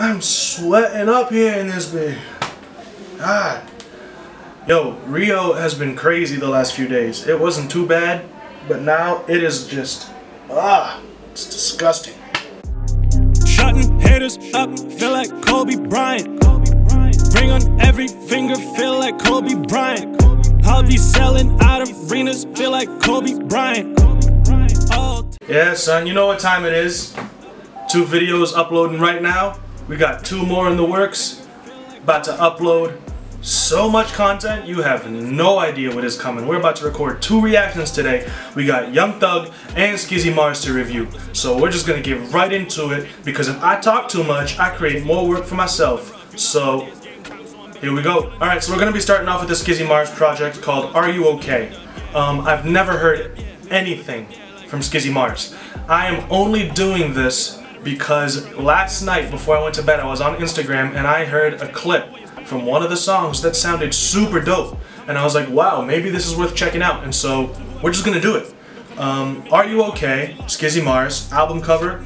I'm sweating up here in this bit. God. Yo, Rio has been crazy the last few days. It wasn't too bad, but now it is just, ah, it's disgusting. Shutting haters up, feel like Kobe Bryant. Ring on every finger, feel like Kobe Bryant. I'll be selling out arenas, feel like Kobe Bryant. Yeah, son, you know what time it is. Two videos uploading right now. We got two more in the works. About to upload so much content, you have no idea what is coming. We're about to record two reactions today. We got Young Thug and Skizzy Mars to review. So we're just gonna get right into it because if I talk too much, I create more work for myself. So here we go. Alright, so we're gonna be starting off with the Skizzy Mars project called Are You Okay? Um, I've never heard anything from Skizzy Mars. I am only doing this because last night before I went to bed I was on Instagram and I heard a clip from one of the songs that sounded super dope. And I was like, wow, maybe this is worth checking out. And so we're just gonna do it. Um, Are You Okay? Skizzy Mars, album cover,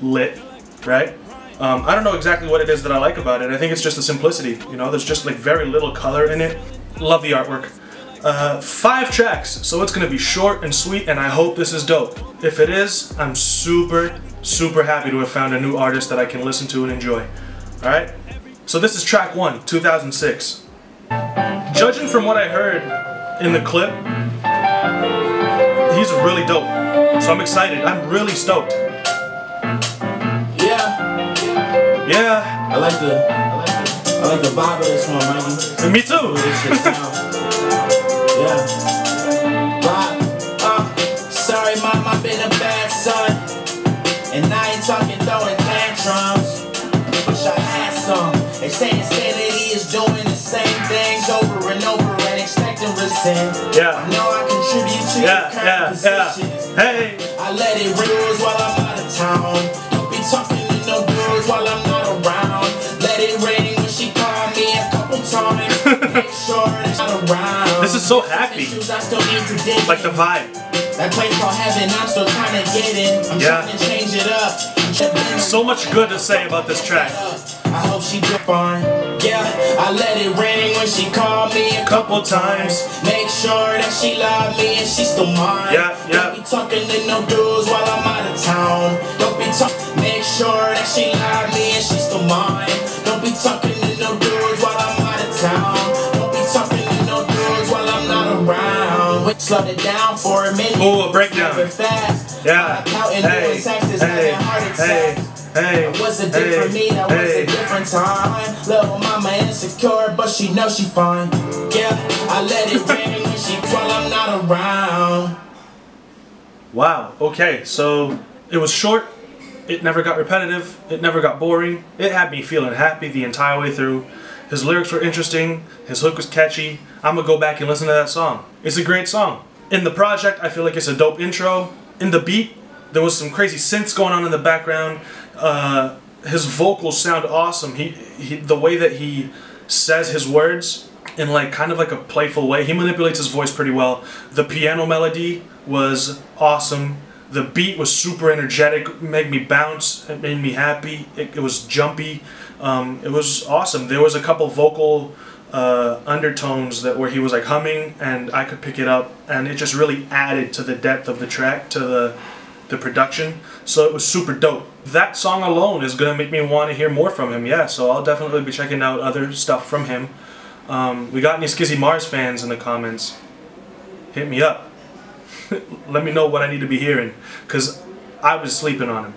lit, right? Um, I don't know exactly what it is that I like about it. I think it's just the simplicity, you know, there's just like very little color in it. Love the artwork. Uh, five tracks, so it's gonna be short and sweet, and I hope this is dope. If it is, I'm super, super happy to have found a new artist that I can listen to and enjoy. Alright? So this is track one, 2006. Judging from what I heard in the clip, he's really dope. So I'm excited. I'm really stoked. Yeah, Yeah, I like the, I like the, I like the vibe of this one, Mikey. me too. This shit sound. Yeah. And I ain't talking throwing tantrums. Wish I had some. They say insanity is doing the same things over and over and expecting resent. Yeah. I know I contribute to Yeah, your yeah, yeah. Hey, I let it rules while I'm out of town. Don't be talking to no girls while I'm not around. Let it rain when she called me a couple times. Make sure that I'm around. This is so happy. Issues I still need to dig like the vibe. That place called heaven, I'm still trying to get in. I'm Yeah. trying to change it up. So much good to say about this track. I hope she do fine. Yeah, I let it ring when she called me a Couple times. Make sure that she love me and she still mine. Yeah, yeah. Don't be talking to no dudes while I'm out of town. Don't be talk. Make sure that she love me and she still mine. Don't be talking around. Wait, Slow it down for a minute. Ooh, a breakdown. Fast. Yeah. Counting Hey, doing taxes, hey, having heart hey, attacks. hey, That was a different hey, me, that was hey. a different time. Little mama insecure, but she knows she fine. Yeah, I let it rain when she while I'm not around. Wow. Okay, so it was short. It never got repetitive. It never got boring. It had me feeling happy the entire way through. His lyrics were interesting. His hook was catchy. I'm gonna go back and listen to that song. It's a great song. In the project, I feel like it's a dope intro. In the beat, there was some crazy synths going on in the background. Uh, his vocals sound awesome. He, he, the way that he says his words in like kind of like a playful way. He manipulates his voice pretty well. The piano melody was awesome. The beat was super energetic, made me bounce, it made me happy. It, it was jumpy. Um, it was awesome. There was a couple vocal uh, undertones that where he was like humming, and I could pick it up, and it just really added to the depth of the track, to the the production. So it was super dope. That song alone is gonna make me want to hear more from him. Yeah, so I'll definitely be checking out other stuff from him. Um, we got any Skizzy Mars fans in the comments? Hit me up. Let me know what I need to be hearing, cause I was sleeping on him.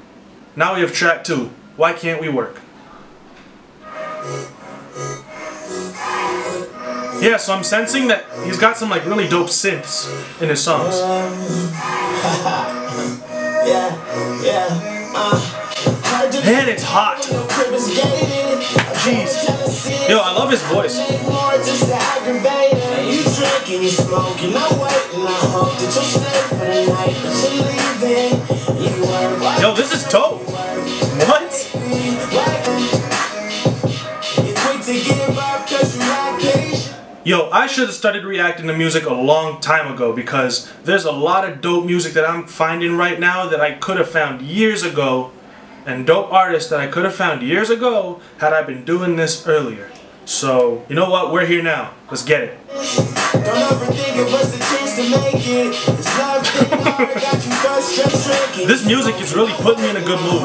Now we have track two. Why can't we work? Yeah, so I'm sensing that he's got some like really dope synths in his songs. Uh, And it's hot. is. Jeez. Yo, I love his voice. More just to aggravate Yo, I should have started reacting to music a long time ago because there's a lot of dope music that I'm finding right now that I could have found years ago and dope artists that I could have found years ago had I been doing this earlier. So, you know what? We're here now. Let's get it. Don't overthink it, what's the chance to make it? It's love thing hard, got you frustrated, shrinking. This music is really putting me in a good mood.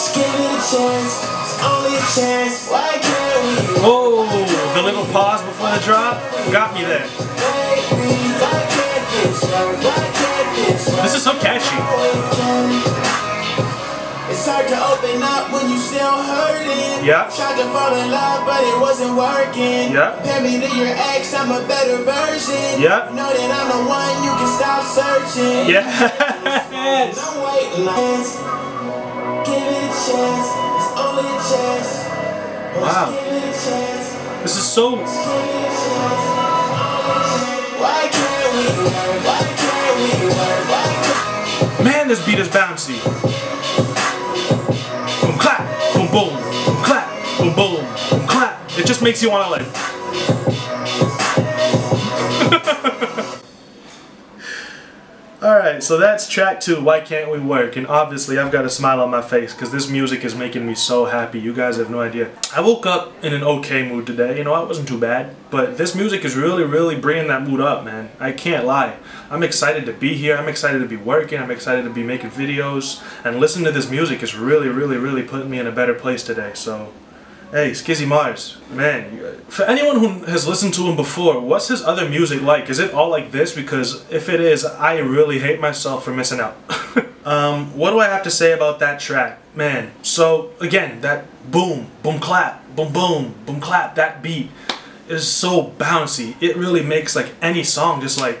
Just give it a chance, it's only a chance. Why can't we? Oh, the little pause before the drop got me there. Baby, why can't this work? Why can't this work? This is so catchy. It's hard to open up when you still hurting. Yeah. Tried to fall in love, but it wasn't working. Yeah. Compare me to your ex, I'm a better version. Yeah. Know that I'm the one you can stop searching. Yes. Wow. Give it a chance. This is so. Give it a chance. Why can't we work? Why can't we work? Man, this beat is bouncy. Boom, clap, boom, boom, boom, clap, boom, boom, boom, clap. It just makes you want to like. Alright, so that's track two, Why Can't We Work? And obviously, I've got a smile on my face because this music is making me so happy. You guys have no idea. I woke up in an okay mood today. You know, I wasn't too bad. But this music is really, really bringing that mood up, man. I can't lie. I'm excited to be here. I'm excited to be working. I'm excited to be making videos. And listening to this music is really, really, really putting me in a better place today. So, Hey, Skizzy Mars, man, for anyone who has listened to him before, what's his other music like? Is it all like this? Because if it is, I really hate myself for missing out. um, what do I have to say about that track? Man, so again, that boom, boom clap, boom boom, boom clap, that beat is so bouncy. It really makes like any song just like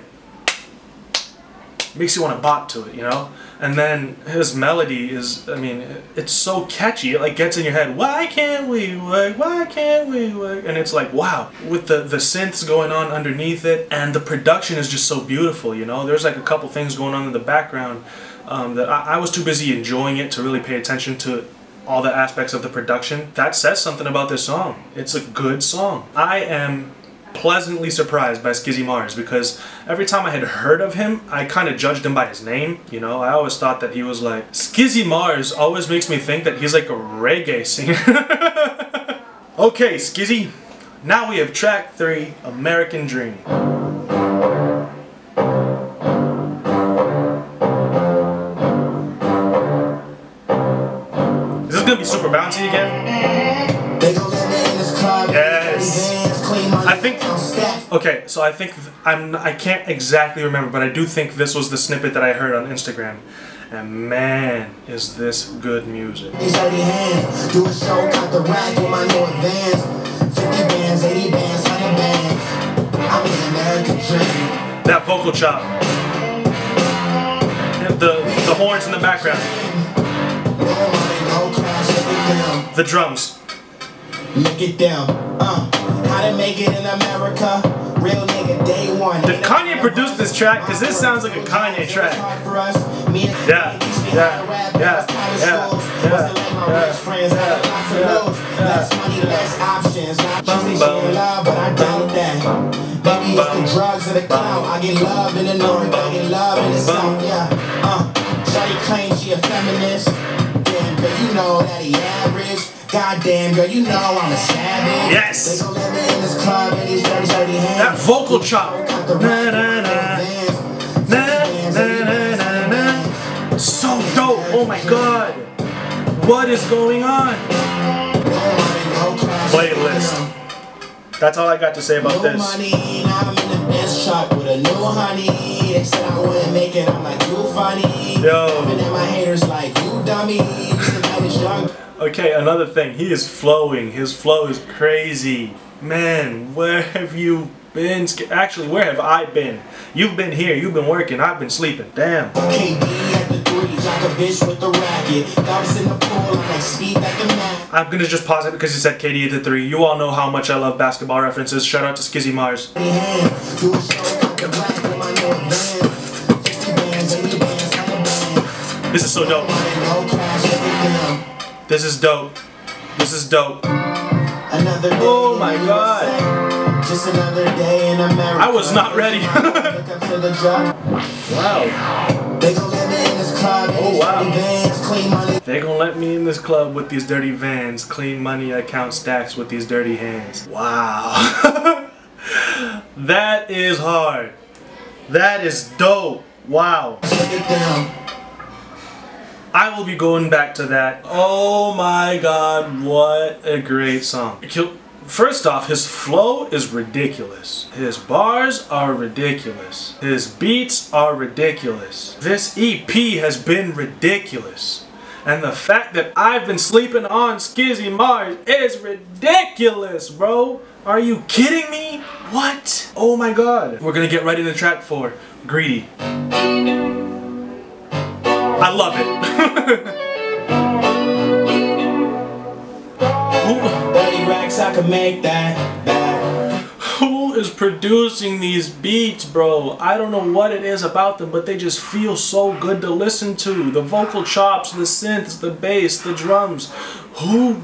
makes you want to bop to it, you know? And then his melody is, I mean, it's so catchy. It like gets in your head. Why can't we work? Why can't we work? And it's like, wow, with the the synths going on underneath it, and the production is just so beautiful. You know, there's like a couple things going on in the background um, that I, I was too busy enjoying it to really pay attention to all the aspects of the production. That says something about this song. It's a good song. I am pleasantly surprised by Skizzy Mars because every time I had heard of him, I kind of judged him by his name. You know, I always thought that he was like Skizzy Mars. Always makes me think that he's like a reggae singer. okay, Skizzy. Now we have track three, American Dream. Is this gonna be super bouncy again? Think- Okay, so I think I'm I can't exactly remember, but I do think this was the snippet that I heard on Instagram. And man, is this good music. These dirty hands. Do a show, cut the rack with my new advance. 50 bands, 80 bands, 100 bands. I'm in American dream. That vocal chop. And the the horns in the background. No money, no crash, look it down. The drums. Look it down. Uh, how to make it in America. Real nigga, day one. Did Kanye produce this track? 'Cause this sounds like a Kanye track. Yeah, yeah, yeah, yeah, yeah, Less money, less options. Not Bum, choosing bum. share love, but I doubt that. Baby, it's the drugs and the clout. I get love in the north, I get love in the south. Yeah, uh. Shawty claims she a feminist. Goddamn, girl, you know I'm a savage. Yes. They gon' let me in this club in these dirty, dirty hands. That vocal chop. Na, na, na. So dope. Oh my god. What is going on? Playlist. That's all I got to say about this. money, I'm in the best truck with a new honey. They I wouldn't make it, I'm like, you funny. Yo. Laughing at my haters like, you dummy. Used to manage young. Okay, another thing. He is flowing. His flow is crazy. Man, where have you been? Actually, where have I been? You've been here. You've been working. I've been sleeping. Damn. KD at the three, like a bitch with the racket. Bounce in the pool, I'm like, speed at the mat. I'm gonna just pause it because he said KD at the three. You all know how much I love basketball references. Shout out to Skizzy Mars. Hand, do a show, cut the rack with my new band. 50 bands, 80 bands, 100 bands. This is so dope. No crash, shut it down. This is dope. This is dope. Another day Oh my God. Just another day in America. I was not ready. Look up to the judge. wow. They gon' let me in this club. Oh, wow. Dirty Vans, clean money. They gonna let me in this club with these dirty vans, clean money, I count stacks with these dirty hands. Wow. that is hard. That is dope. Wow. Take it down. I will be going back to that. Oh my god, what a great song. First off, his flow is ridiculous. His bars are ridiculous. His beats are ridiculous. This EP has been ridiculous. And the fact that I've been sleeping on Skizzy Mars is ridiculous, bro. Are you kidding me? What? Oh my god. We're gonna get right into the track four Greedy. I love it. Who- 30 racks, I could make that back. Who is producing these beats, bro? I don't know what it is about them, but they just feel so good to listen to. The vocal chops, the synths, the bass, the drums. Who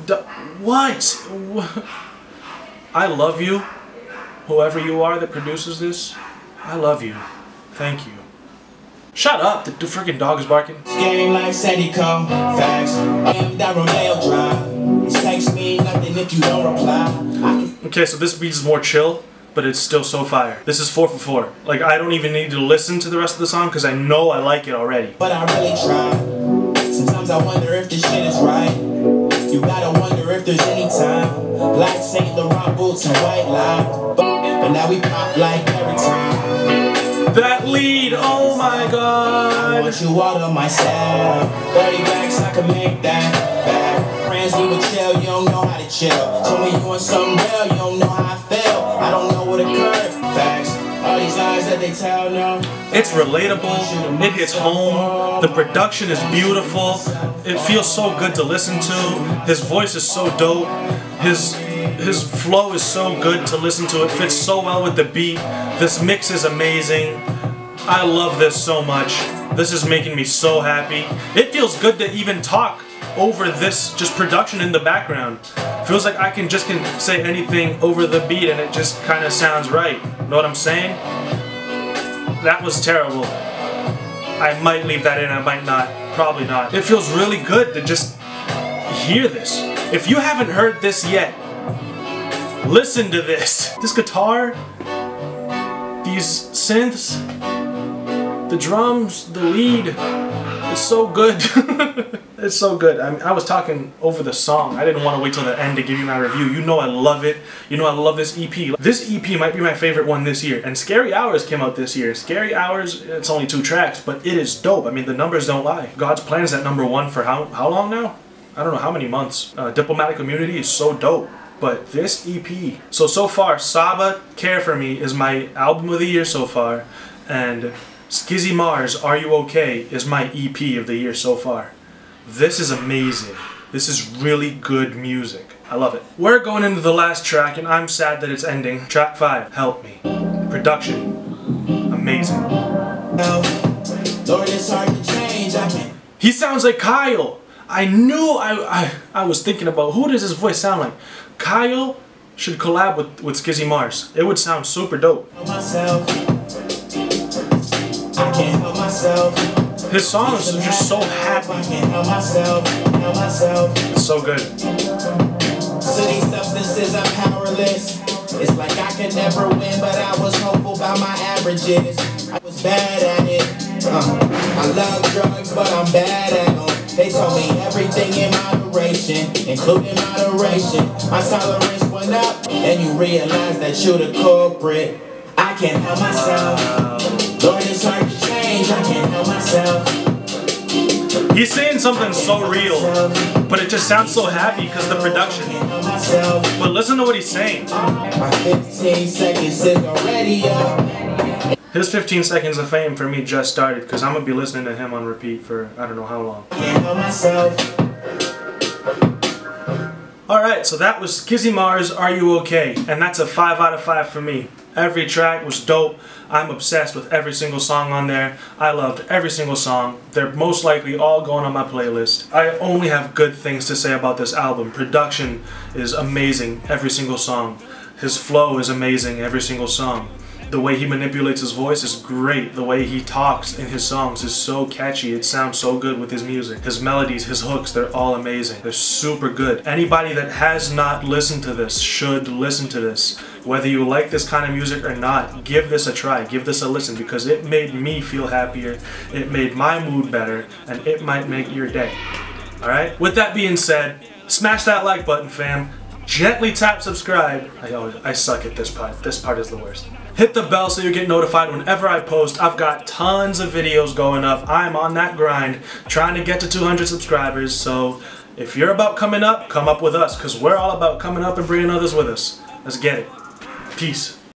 what? I love you. Whoever you are that produces this, I love you. Thank you. Shut up, the, the freaking dog is barking. Game like Sedico, facts. I am that Rodeo drive. This text me nothing if you don't reply. Okay, so this beat is more chill, but it's still so fire. This is 4 for 4. Like, I don't even need to listen to the rest of the song because I know I like it already. but I really try. Sometimes I wonder if this shit is right. You gotta wonder if there's any time. Black Saint Laurent boots and white. But, but now we pop like every time. That lead, oh my god. I want you all to myself. 30 racks, I can make that back. Friends, we would chill, you don't know how to chill. Told me you want something real, you don't know how I feel. I don't know what occurred. Facts. All these lies that they tell, no. It's relatable, it hits home, the production is beautiful, it feels so good to listen to, his voice is so dope, his his flow is so good to listen to, it fits so well with the beat, this mix is amazing. I love this so much. This is making me so happy. It feels good to even talk over this just production in the background. Feels like I can just can say anything over the beat and it just kind of sounds right. Know what I'm saying? That was terrible. I might leave that in, I might not. Probably not. It feels really good to just hear this. If you haven't heard this yet, listen to this. This guitar, these synths, the drums, the lead, it's so good. it's so good. I, mean, I was talking over the song. I didn't want to wait till the end to give you my review. You know I love it. You know I love this EP. This EP might be my favorite one this year. And Scary Hours came out this year. Scary Hours, it's only two tracks, but it is dope. I mean, the numbers don't lie. God's Plan is at number one for how, how long now? I don't know how many months. Uh, Diplomatic Immunity is so dope. But this EP, so so far, Saba Care for Me is my album of the year so far, and Skizzy Mars Are You Okay is my EP of the year so far. This is amazing. This is really good music. I love it. We're going into the last track, and I'm sad that it's ending. Track five, Help Me. Production, amazing. Lord, it's hard to change. I can't. He sounds like Kyle. I knew I, I I was thinking about who does his voice sound like. Kyle should collab with with Skizzy Mars. It would sound super dope. myself. I can't help myself. His songs are just so I happy. can't help myself. Help myself. It's so good. Substances, I'm powerless. It's like I could never win, but I was hopeful about my averages. I was bad at it. Uh, I love drugs, but I'm bad at them. They told me everything in moderation, including moderation. My tolerance went up, and you realize that you're the culprit. I can't help myself. Lord, it's hard to change. I can't help myself. He's saying something so real, but it just sounds so happy because the production. Can't help myself. But listen to what he's saying. My 15 seconds is already up. His 15 seconds of fame for me just started because I'm gonna be listening to him on repeat for I don't know how long. Alright, so that was Skizzy Mars, Are You Okay? And that's a 5 out of 5 for me. Every track was dope. I'm obsessed with every single song on there. I loved every single song. They're most likely all going on my playlist. I only have good things to say about this album. Production is amazing, every single song. His flow is amazing every single song. The way he manipulates his voice is great. The way he talks in his songs is so catchy. It sounds so good with his music. His melodies, his hooks, they're all amazing. They're super good. Anybody that has not listened to this should listen to this. Whether you like this kind of music or not, give this a try. Give this a listen because it made me feel happier. It made my mood better and it might make your day. Alright? With that being said, smash that like button, fam. Gently tap subscribe. I always I suck at this part. This part is the worst. Hit the bell so you get notified whenever I post. I've got tons of videos going up. I'm on that grind trying to get to 200 subscribers. So if you're about coming up, come up with us because we're all about coming up and bringing others with us. Let's get it. Peace.